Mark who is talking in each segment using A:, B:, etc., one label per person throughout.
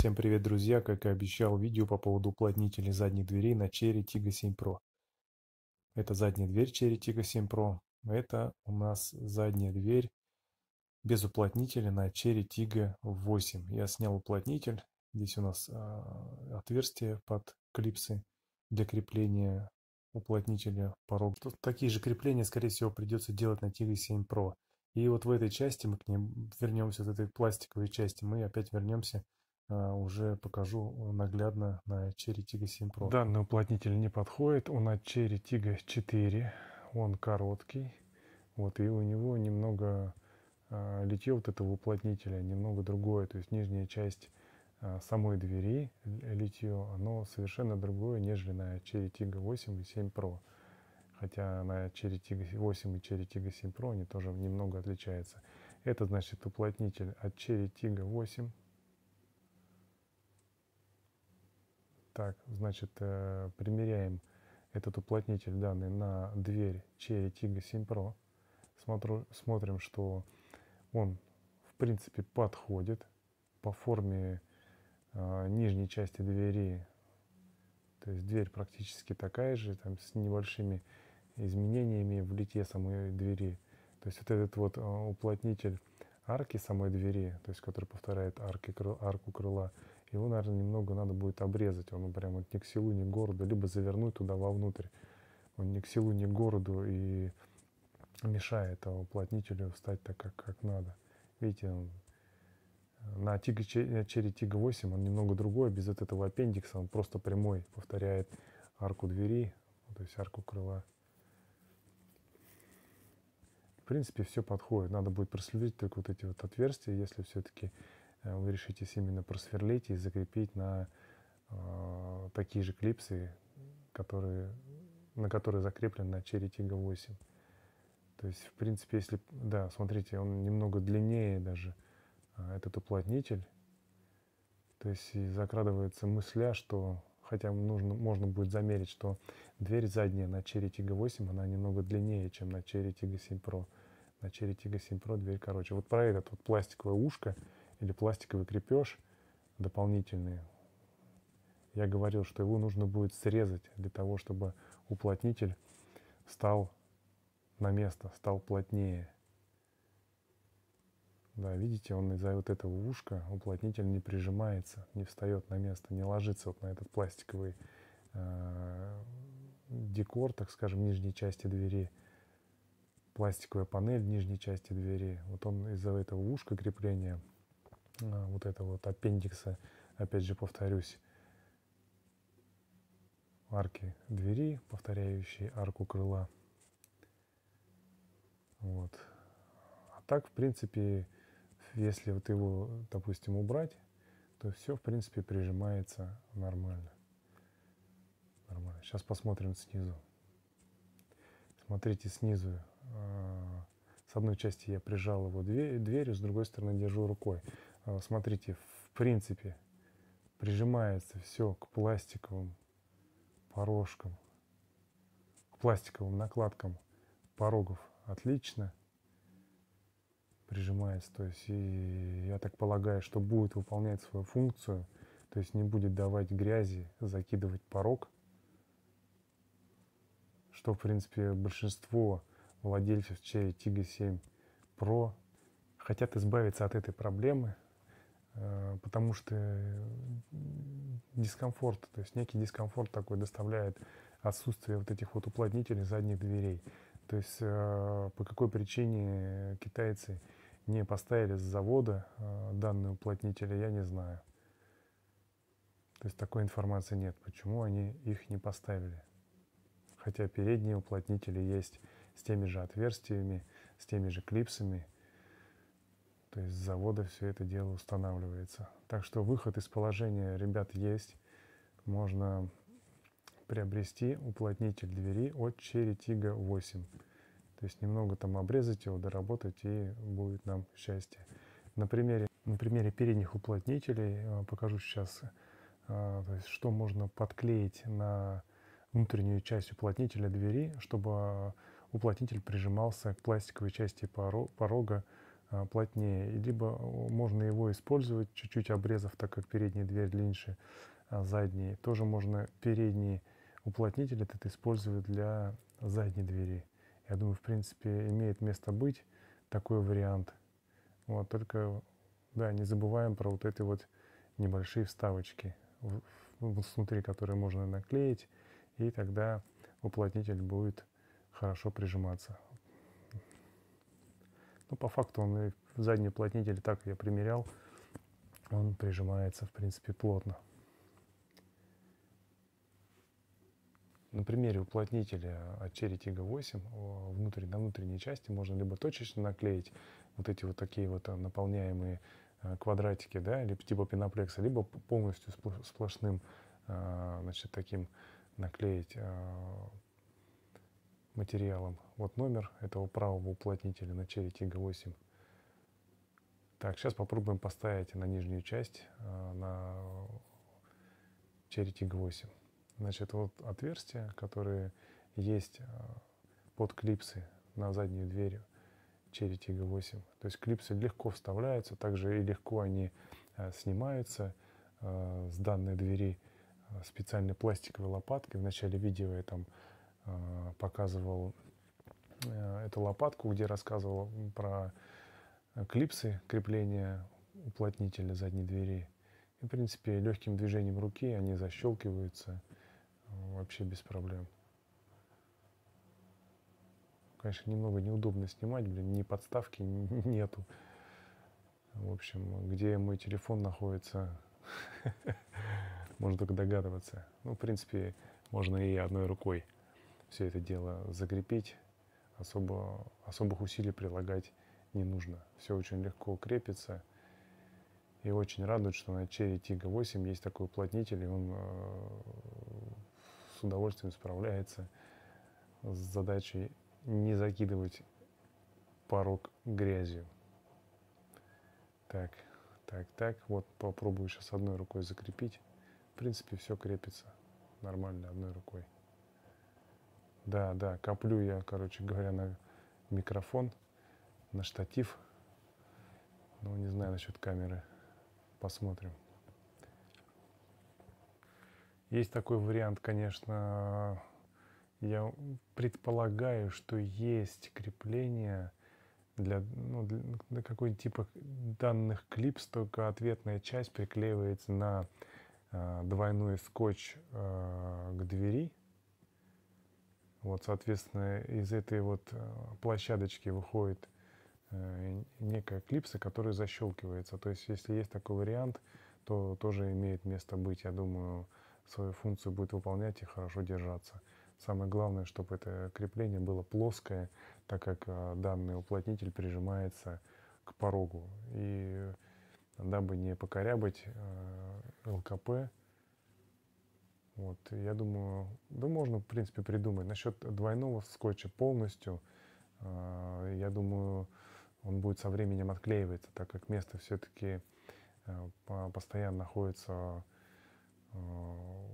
A: Всем привет, друзья! Как и обещал, видео по поводу уплотнителей задних дверей на Cherry Tiggo 7 Pro. Это задняя дверь Cherry Tiggo 7 Pro. Это у нас задняя дверь без уплотнителя на Cherry Tiggo 8. Я снял уплотнитель. Здесь у нас э, отверстие под клипсы для крепления уплотнителя порог. Тут такие же крепления, скорее всего, придется делать на Tiggo 7 Pro. И вот в этой части мы к ним вернемся, в этой пластиковой части, мы опять вернемся уже покажу наглядно на Cherry Tiggo 7 Pro.
B: Данный уплотнитель не подходит, он от Cherry Tiggo 4, он короткий, вот, и у него немного э, литье вот этого уплотнителя немного другое, то есть нижняя часть э, самой двери литье, оно совершенно другое, нежели на Cherry Tiggo 8 и 7 Pro. Хотя на Cherry Tiggo 8 и Cherry Tiggo 7 Pro они тоже немного отличаются. Это значит уплотнитель от Cherry Tiggo 8 Так, значит, э, примеряем этот уплотнитель данный на дверь Cherry Tiggo 7 Pro. Смотрю, смотрим, что он в принципе подходит по форме э, нижней части двери. То есть дверь практически такая же, там с небольшими изменениями в литье самой двери. То есть вот этот вот э, уплотнитель арки самой двери, то есть который повторяет арки, арку крыла, его, наверное, немного надо будет обрезать. Он прям вот ни к селу, ни к городу, либо завернуть туда вовнутрь. Он ни к селу, ни к городу и мешает уплотнителю встать так, как, как надо. Видите, он, на Тига, Черри Тига 8 он немного другой, без вот этого аппендикса, он просто прямой, повторяет арку двери, то есть арку крыла. В принципе, все подходит. Надо будет проследить только вот эти вот отверстия, если все-таки Э, вы решите именно просверлить и закрепить на э, такие же клипсы, которые, на которые закреплен на Cherry Tiggo 8. То есть, в принципе, если, да, смотрите, он немного длиннее даже, э, этот уплотнитель. То есть и закрадывается мысля, что, хотя нужно, можно будет замерить, что дверь задняя на Cherry Tiggo 8, она немного длиннее, чем на Cherry Tiggo 7 Pro. На Cherry Tiggo 7 Pro дверь короче. Вот про этот вот пластиковое ушко, или пластиковый крепеж дополнительный. Я говорил, что его нужно будет срезать для того, чтобы уплотнитель стал на место, стал плотнее. Да, видите, он из-за вот этого ушка уплотнитель не прижимается, не встает на место, не ложится вот на этот пластиковый э, декор, так скажем, нижней части двери, пластиковая панель в нижней части двери. Вот он из-за этого ушка крепления вот этого вот аппендикса, опять же повторюсь, арки двери, повторяющие арку крыла. Вот. А так, в принципе, если вот его, допустим, убрать, то все, в принципе, прижимается нормально. Нормально. Сейчас посмотрим снизу. Смотрите снизу. А, с одной части я прижал его дверью, с другой стороны держу рукой. А, смотрите, в принципе, прижимается все к пластиковым порожкам, к пластиковым накладкам порогов отлично прижимается. То есть и я так полагаю, что будет выполнять свою функцию, то есть не будет давать грязи, закидывать порог, что в принципе большинство владельцев Cherry Tiggo 7 Pro хотят избавиться от этой проблемы, потому что дискомфорт, то есть некий дискомфорт такой доставляет отсутствие вот этих вот уплотнителей задних дверей. То есть э, по какой причине китайцы не поставили с завода э, данные уплотнители, я не знаю. То есть такой информации нет, почему они их не поставили. Хотя передние уплотнители есть с теми же отверстиями, с теми же клипсами – то есть с завода все это дело устанавливается. Так что выход из положения, ребят, есть. Можно приобрести уплотнитель двери от Cherry Tiggo 8. То есть немного там обрезать его, доработать, и будет нам счастье. На примере, на примере передних уплотнителей э, покажу сейчас, э, то есть, что можно подклеить на внутреннюю часть уплотнителя двери, чтобы уплотнитель прижимался к пластиковой части порога плотнее, либо можно его использовать, чуть-чуть обрезав, так как передняя дверь длиннее а, задней. Тоже можно передний уплотнитель этот использовать для задней двери. Я думаю, в принципе, имеет место быть такой вариант. Вот, только, да, не забываем про вот эти вот небольшие вставочки внутри, которые можно наклеить, и тогда уплотнитель будет хорошо прижиматься. Ну, по факту он и задний уплотнитель, так я примерял, он прижимается, в принципе, плотно. На примере уплотнителя от Cherry Tiggo 8 внутрь, на внутренней части можно либо точечно наклеить вот эти вот такие вот а, наполняемые а, квадратики, да, либо типа пеноплекса, либо полностью сплошным, а, значит, таким наклеить материалом. Вот номер этого правого уплотнителя на Cherry Tiggo 8. Так, сейчас попробуем поставить на нижнюю часть на Cherry Tiggo 8. Значит, вот отверстия, которые есть а, под клипсы на заднюю дверь Cherry Tiggo 8. То есть клипсы легко вставляются, также и легко они а, снимаются с данной двери специальной пластиковой лопаткой. В начале видео я там показывал эту лопатку, где рассказывал про клипсы крепления уплотнителя задней двери. И, в принципе, легким движением руки они защелкиваются вообще без проблем. Конечно, немного неудобно снимать, блин, ни подставки нету. В общем, где мой телефон находится, можно только догадываться. Ну, в принципе, можно и одной рукой все это дело закрепить. Особо, особых усилий прилагать не нужно. Все очень легко крепится. И очень радует, что на Cherry Tiggo 8 есть такой уплотнитель, и он э, с удовольствием справляется с задачей не закидывать порог грязью. Так, так, так. Вот попробую сейчас одной рукой закрепить. В принципе, все крепится нормально одной рукой. Да, да, коплю я, короче говоря, на микрофон, на штатив. Ну, не знаю насчет камеры. Посмотрим. Есть такой вариант, конечно, я предполагаю, что есть крепление для, ну, для какой-нибудь типа данных клипс, только ответная часть приклеивается на э, двойной скотч э, к двери. Вот, соответственно, из этой вот э, площадочки выходит э, некая клипса, которая защелкивается. То есть, если есть такой вариант, то тоже имеет место быть, я думаю, свою функцию будет выполнять и хорошо держаться. Самое главное, чтобы это крепление было плоское, так как а, данный уплотнитель прижимается к порогу. И дабы не покорябать ЛКП, вот, я думаю, да можно, в принципе, придумать. Насчет двойного скотча полностью, а, я думаю, он будет со временем отклеиваться, так как место все-таки постоянно находится Э,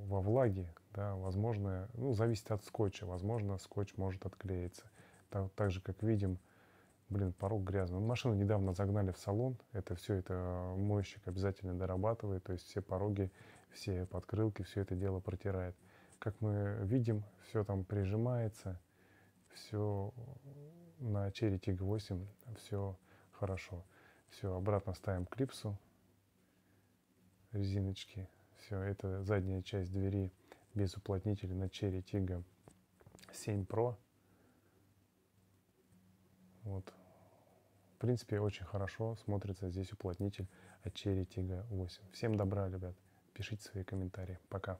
B: во влаге, да, возможно, ну, зависит от скотча, возможно, скотч может отклеиться. Так, так же, как видим, блин, порог грязный. Машину недавно загнали в салон, это все это мойщик обязательно дорабатывает, то есть все пороги, все подкрылки, все это дело протирает. Как мы видим, все там прижимается, все на Cherry Tiggo 8, все хорошо. Все, обратно ставим клипсу, резиночки, все, это задняя часть двери без уплотнителя на Cherry Tiggo 7 Pro. Вот. В принципе, очень хорошо смотрится здесь уплотнитель от Cherry Tiggo 8. Всем добра, ребят. Пишите свои комментарии. Пока.